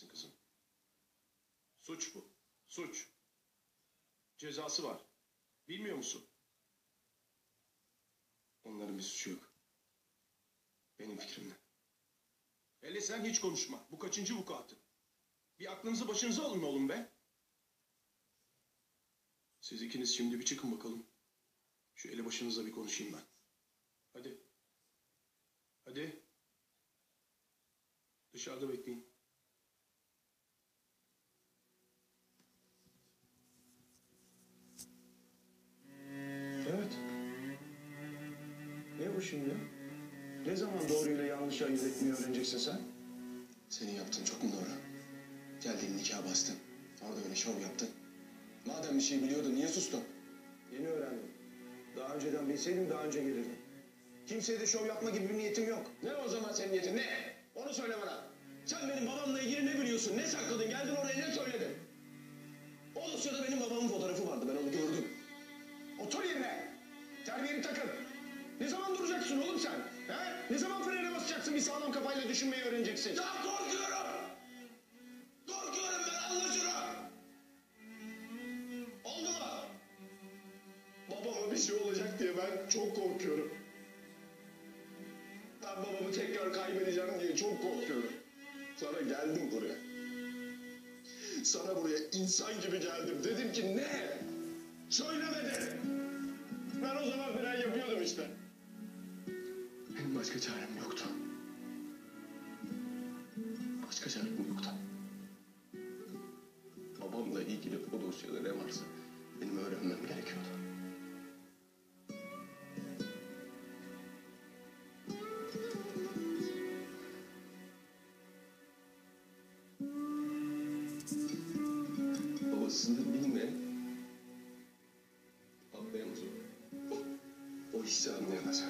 edemezsin kızım. Suç bu. Suç. Cezası var. Bilmiyor musun? Onların bir suçu yok. Benim fikrimle. Hele sen hiç konuşma. Bu kaçıncı vukuatı? Bir aklınızı başınıza alın oğlum be. Siz ikiniz şimdi bir çıkın bakalım. Şu ele başınıza bir konuşayım ben. Hadi. Hadi. Dışarıda bekleyin. Bu şimdi? Ne zaman doğruyla yanlışı ayırt etmeyi öğreneceksin sen? Senin yaptığın çok mu doğru? Geldin nikah bastın. Orada öyle şov yaptın. Madem bir şey biliyordun niye sustun? Yeni öğrendim. Daha önceden bilseydim daha önce gelirdim. Kimseye de şov yapma gibi bir niyetim yok. Ne o zaman senin niyetin ne? Onu söyle bana. Sen benim babamla ilgili ne biliyorsun? Ne sakladın? Geldin oraya ne söyledin? O dosyada benim babamın fotoğrafı duracaksın oğlum sen? He? Ne zaman frene basacaksın bir sağlam kafayla düşünmeyi öğreneceksin? Ya korkuyorum. Korkuyorum ben şunu. Oldu mu? Babama bir şey olacak diye ben çok korkuyorum. Ben babamı tekrar kaybedeceğim diye çok korkuyorum. Sana geldim buraya. Sana buraya insan gibi geldim. Dedim ki ne? Söylemedin. Ben o zaman fren yapıyordum işte. Başka çarem yoktu. Başka çarem yoktu. Babamla ilgili o dosyada ne varsa benim öğrenmem gerekiyordu. Babasını bilmeyen anlayamaz. O, o hissi anlayamaz.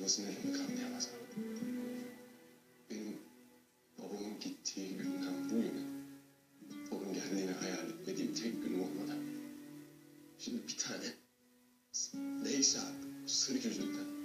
Dağın olmaması ne demek anlayamaz. Benim babamın gittiği günden bugüne onun geldiğini hayal etmediğim tek gün olmadı. Şimdi bir tane neyse artık sır yüzünden